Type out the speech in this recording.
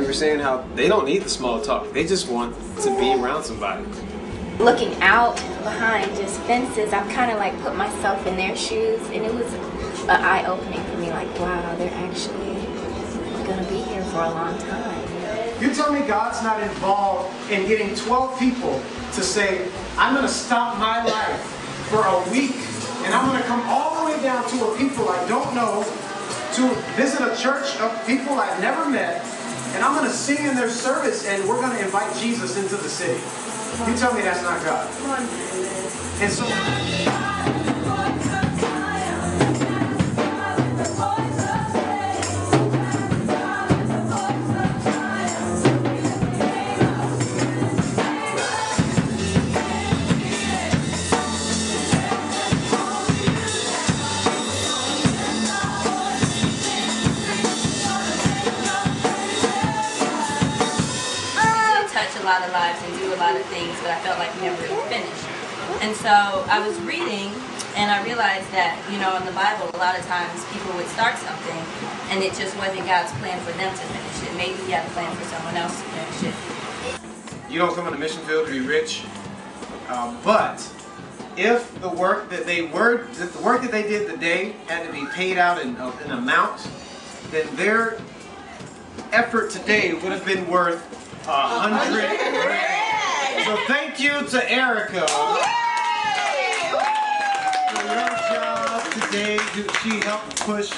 we were saying how they don't need the small talk. They just want to be around somebody. Looking out behind just fences, I've kind of like put myself in their shoes, and it was an eye opening for me. Like, wow, they're actually gonna be here for a long time. You tell me God's not involved in getting 12 people to say, I'm going to stop my life for a week and I'm going to come all the way down to a people I don't know to visit a church of people I've never met and I'm going to sing in their service and we're going to invite Jesus into the city. You tell me that's not God. And so. Touch a lot of lives and do a lot of things, but I felt like never really finished. And so I was reading, and I realized that, you know, in the Bible, a lot of times people would start something, and it just wasn't God's plan for them to finish it. Maybe He had a plan for someone else to finish it. You don't come in the mission field to be rich, uh, but if the work that they were, if the work that they did the day had to be paid out in an amount, then their effort today would have been worth hundred grand. So thank you to Erica for your job today. She helped push.